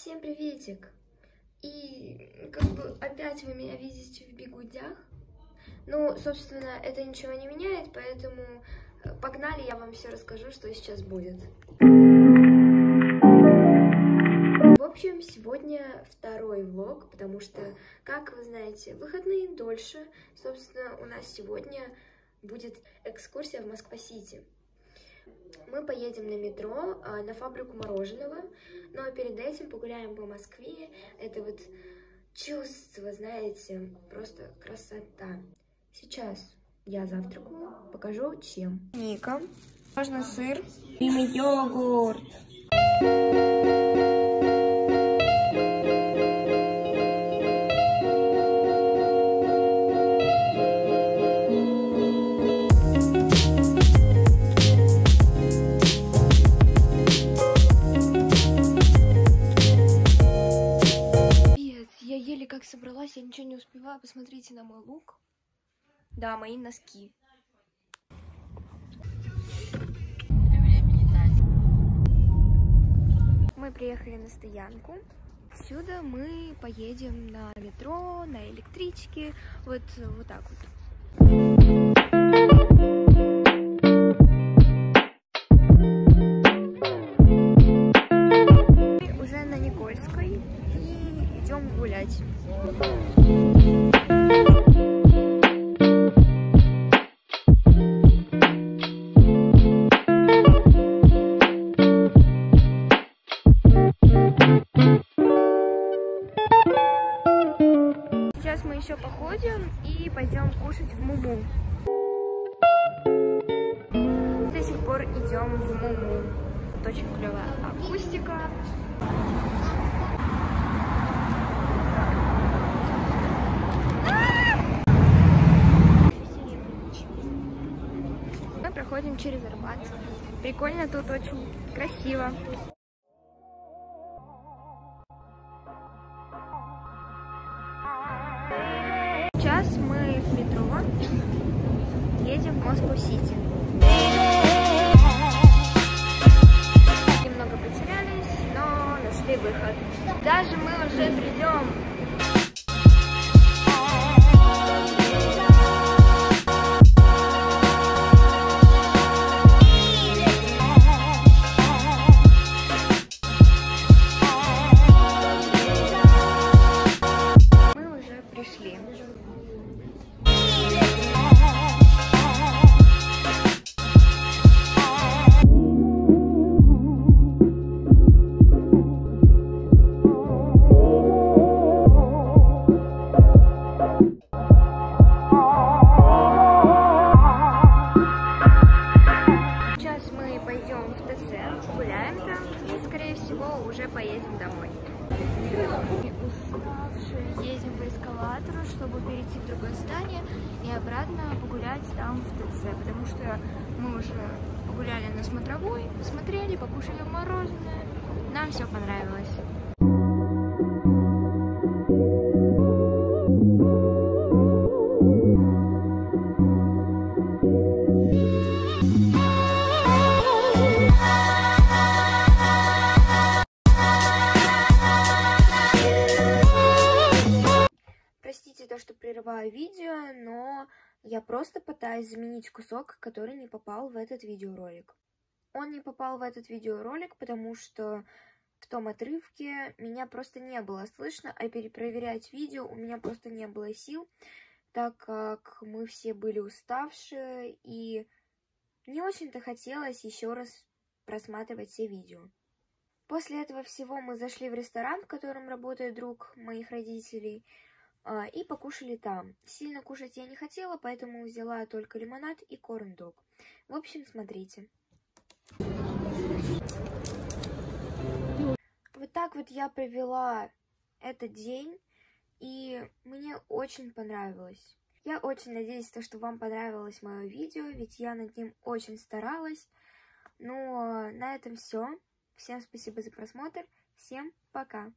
Всем приветик! И как бы опять вы меня видите в бегудях. Ну, собственно, это ничего не меняет, поэтому э, погнали, я вам все расскажу, что сейчас будет. В общем, сегодня второй влог, потому что, как вы знаете, выходные дольше. Собственно, у нас сегодня будет экскурсия в Москва-Сити. Мы поедем на метро, а, на фабрику мороженого, но перед этим погуляем по Москве. Это вот чувство, знаете, просто красота. Сейчас я завтракаю, покажу чем. Ника, можно сыр и йогурт. Как собралась, я ничего не успеваю. Посмотрите на мой лук. Да, мои носки. Мы приехали на стоянку. Отсюда мы поедем на метро, на электричке, вот, вот так вот. Уже на Никольской идем гулять. Сейчас мы еще походим и пойдем кушать в Муму. До сих пор идем в Муму. Тут очень клевая акустика. Мы проходим через Арбат. Прикольно, тут очень красиво. Сейчас мы в метро едем в Москву-Сити. Немного потерялись, но нашли выход. Даже мы уже придем. Гуляем там и, скорее всего, уже поедем домой. Эскалатору, чтобы перейти в другое здание и обратно погулять там в ТЦ, потому что мы уже погуляли на смотровой, посмотрели, покушали мороженое. Нам все понравилось. Прерываю видео, но я просто пытаюсь заменить кусок, который не попал в этот видеоролик. Он не попал в этот видеоролик, потому что в том отрывке меня просто не было слышно, а перепроверять видео у меня просто не было сил, так как мы все были уставшие и не очень-то хотелось еще раз просматривать все видео. После этого всего мы зашли в ресторан, в котором работает друг моих родителей, и покушали там. Сильно кушать я не хотела, поэтому взяла только лимонад и корн-дог. В общем, смотрите. Вот так вот я провела этот день, и мне очень понравилось. Я очень надеюсь, то, что вам понравилось мое видео, ведь я над ним очень старалась. Ну, а на этом все. Всем спасибо за просмотр. Всем пока.